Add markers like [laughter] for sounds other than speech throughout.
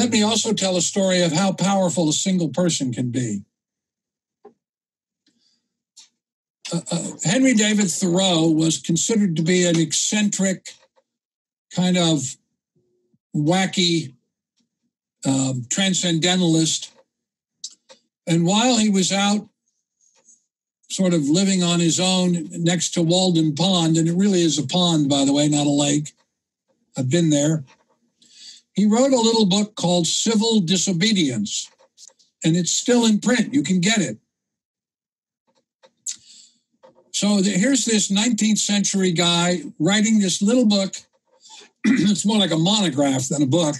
Let me also tell a story of how powerful a single person can be. Uh, uh, Henry David Thoreau was considered to be an eccentric, kind of wacky um, transcendentalist. And while he was out sort of living on his own next to Walden Pond, and it really is a pond, by the way, not a lake. I've been there. He wrote a little book called Civil Disobedience, and it's still in print. You can get it. So the, here's this 19th century guy writing this little book. [clears throat] it's more like a monograph than a book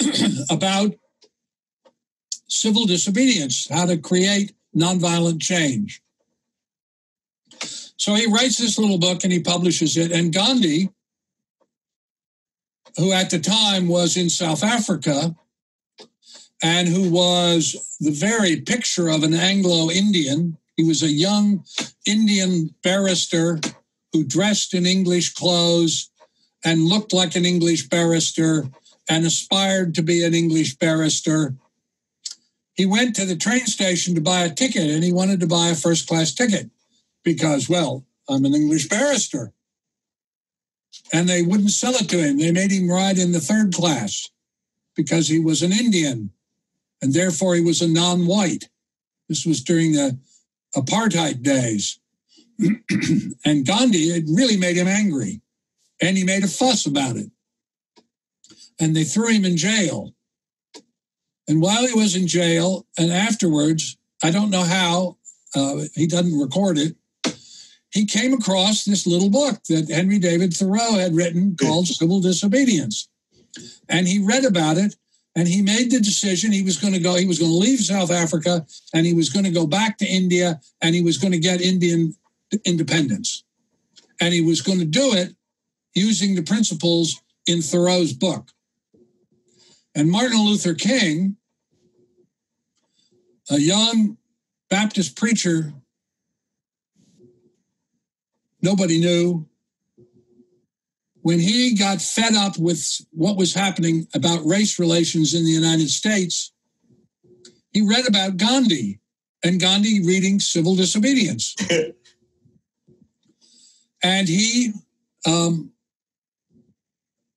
[clears throat] about civil disobedience, how to create nonviolent change. So he writes this little book and he publishes it. And Gandhi, who at the time was in South Africa and who was the very picture of an Anglo Indian, he was a young Indian barrister who dressed in English clothes and looked like an English barrister and aspired to be an English barrister. He went to the train station to buy a ticket and he wanted to buy a first class ticket because, well, I'm an English barrister. And they wouldn't sell it to him. They made him ride in the third class because he was an Indian and therefore he was a non white. This was during the apartheid days. [clears throat] and Gandhi, it really made him angry. And he made a fuss about it. And they threw him in jail. And while he was in jail and afterwards, I don't know how, uh, he doesn't record it, he came across this little book that Henry David Thoreau had written called Civil Disobedience. And he read about it and he made the decision he was going to go, he was going to leave South Africa and he was going to go back to India and he was going to get Indian independence. And he was going to do it using the principles in Thoreau's book. And Martin Luther King, a young Baptist preacher nobody knew. When he got fed up with what was happening about race relations in the United States, he read about Gandhi and Gandhi reading Civil Disobedience. [laughs] and he um,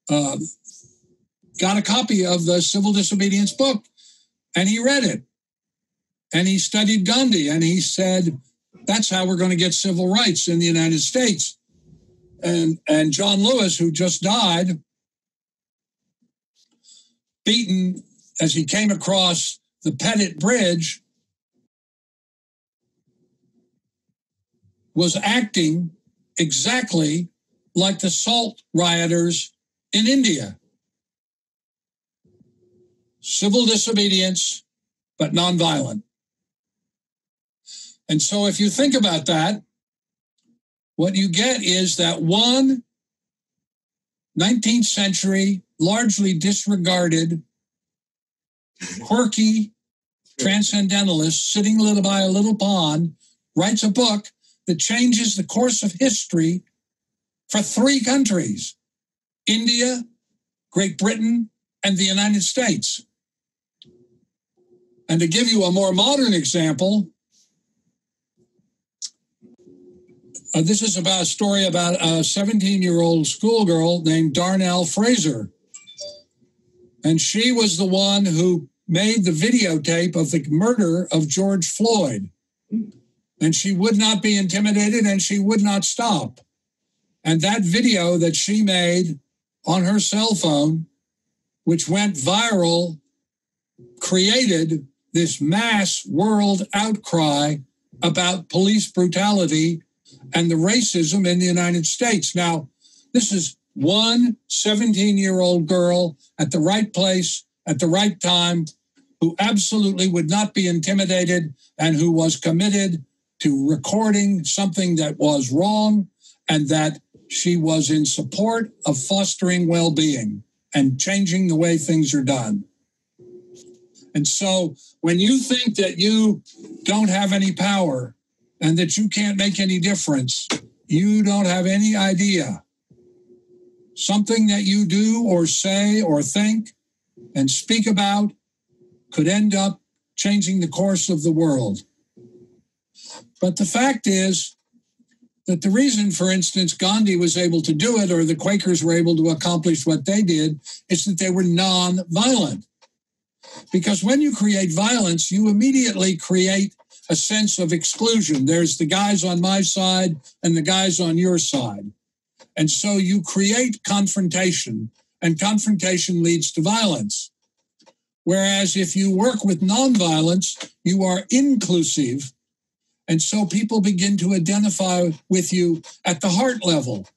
uh, got a copy of the Civil Disobedience book and he read it. And he studied Gandhi and he said, that's how we're going to get civil rights in the United States. And, and John Lewis, who just died, beaten as he came across the Pettus Bridge, was acting exactly like the SALT rioters in India. Civil disobedience, but nonviolent. And so if you think about that, what you get is that one 19th century, largely disregarded, quirky transcendentalist sitting little by a little pond writes a book that changes the course of history for three countries India, Great Britain, and the United States. And to give you a more modern example, Uh, this is about a story about a 17 year old schoolgirl named Darnella Frazier. And she was the one who made the videotape of the murder of George Floyd. And she would not be intimidated and she would not stop. And that video that she made on her cell phone, which went viral, created this mass world outcry about police brutality and the racism in the United States. Now, this is one 17 year old girl at the right place at the right time who absolutely would not be intimidated and who was committed to recording something that was wrong and that she was in support of fostering well being and changing the way things are done. And so when you think that you don't have any power, and that you can't make any difference, you don't have any idea. Something that you do or say or think and speak about could end up changing the course of the world. But the fact is that the reason, for instance, Gandhi was able to do it or the Quakers were able to accomplish what they did is that they were non-violent. Because when you create violence, you immediately create a sense of exclusion. There's the guys on my side and the guys on your side. And so you create confrontation, and confrontation leads to violence. Whereas if you work with nonviolence, you are inclusive. And so people begin to identify with you at the heart level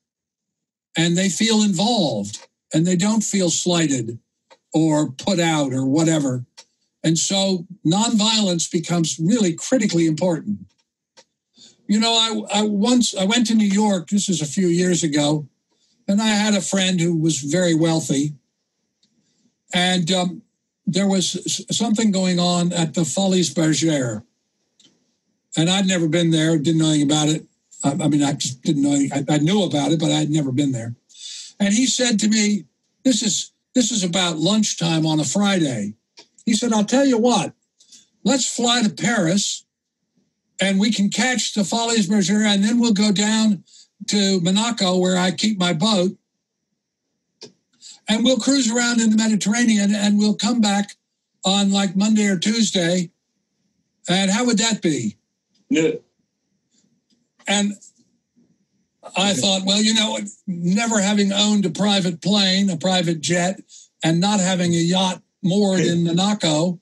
and they feel involved and they don't feel slighted or put out or whatever. And so nonviolence becomes really critically important. You know, I, I once I went to New York, this is a few years ago, and I had a friend who was very wealthy. And um, there was something going on at the Folies Bergère. And I'd never been there, didn't know anything about it. I, I mean, I just didn't know, anything. I, I knew about it, but I had never been there. And he said to me, this is, this is about lunchtime on a Friday. He said, I'll tell you what, let's fly to Paris and we can catch the Folies Bergère and then we'll go down to Monaco where I keep my boat and we'll cruise around in the Mediterranean and we'll come back on like Monday or Tuesday. And how would that be? Yeah. And I thought, well, you know, never having owned a private plane, a private jet, and not having a yacht moored in Monaco,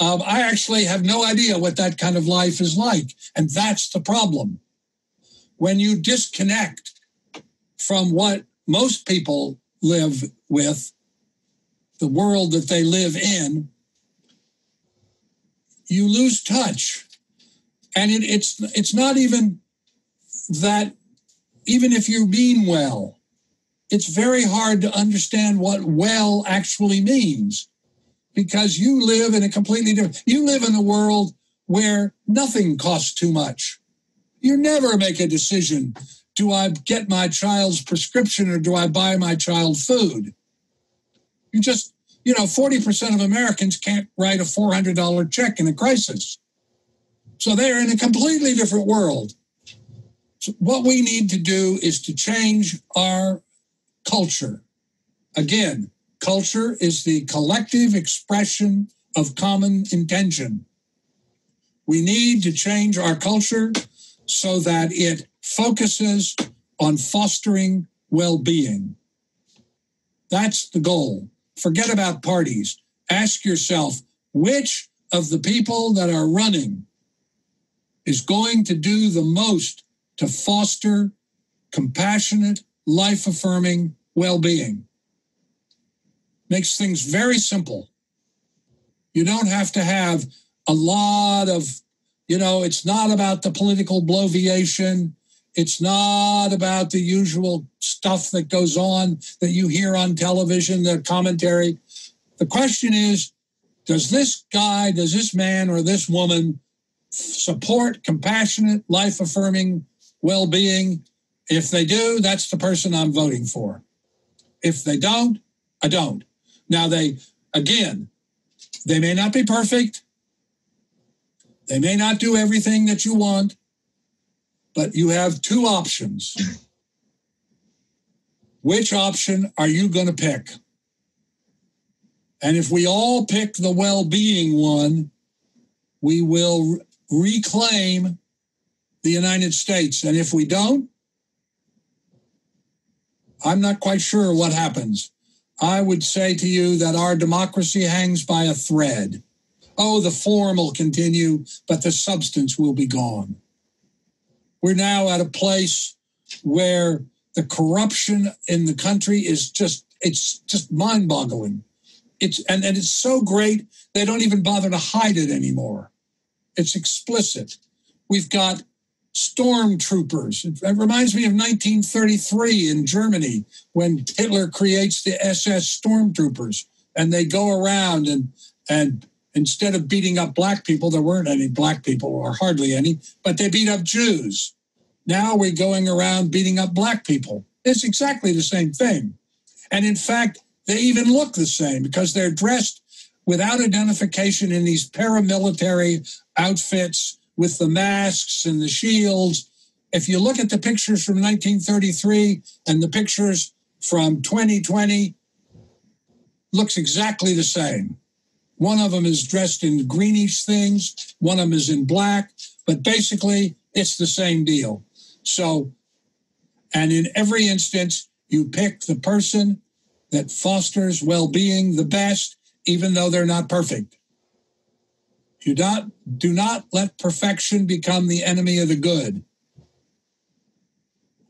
um, I actually have no idea what that kind of life is like. And that's the problem. When you disconnect from what most people live with, the world that they live in, you lose touch. And it, it's it's not even that even if you mean well, it's very hard to understand what well actually means because you live in a completely different you live in a world where nothing costs too much. You never make a decision do I get my child's prescription or do I buy my child food? You just, you know, 40% of Americans can't write a $400 check in a crisis. So they're in a completely different world. So what we need to do is to change our culture. Again, culture is the collective expression of common intention. We need to change our culture so that it focuses on fostering well being. That's the goal. Forget about parties. Ask yourself which of the people that are running is going to do the most to foster compassionate, life affirming well being. Makes things very simple. You don't have to have a lot of, you know, it's not about the political bloviation. It's not about the usual stuff that goes on that you hear on television, the commentary. The question is does this guy, does this man or this woman support compassionate, life affirming well being? If they do, that's the person I'm voting for. If they don't, I don't. Now, they, again, they may not be perfect. They may not do everything that you want. But you have two options. Which option are you going to pick? And if we all pick the well being one, we will reclaim the United States. And if we don't, I'm not quite sure what happens. I would say to you that our democracy hangs by a thread. Oh, the form will continue, but the substance will be gone. We're now at a place where the corruption in the country is just it's just mind-boggling. It's and, and it's so great they don't even bother to hide it anymore. It's explicit. We've got stormtroopers. It reminds me of 1933 in Germany when Hitler creates the SS stormtroopers and they go around and and instead of beating up black people, there weren't any black people or hardly any, but they beat up Jews. Now we're going around beating up black people. It's exactly the same thing. And in fact, they even look the same because they're dressed without identification in these paramilitary outfits with the masks and the shields. If you look at the pictures from 1933 and the pictures from 2020, looks exactly the same. One of them is dressed in greenish things, one of them is in black, but basically it's the same deal. So, and in every instance, you pick the person that fosters well being the best, even though they're not perfect. Do not, do not let perfection become the enemy of the good.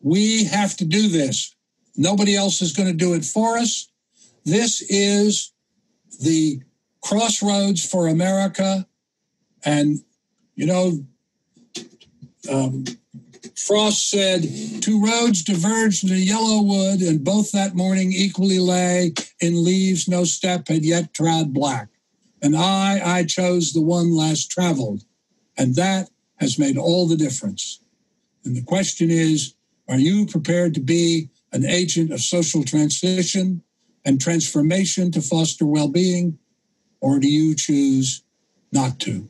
We have to do this. Nobody else is going to do it for us. This is the crossroads for America. And, you know, um, Frost said, Two roads diverged in a yellow wood, and both that morning equally lay in leaves no step had yet trod black. And I, I chose the one last traveled, and that has made all the difference. And the question is are you prepared to be an agent of social transition and transformation to foster well being, or do you choose not to?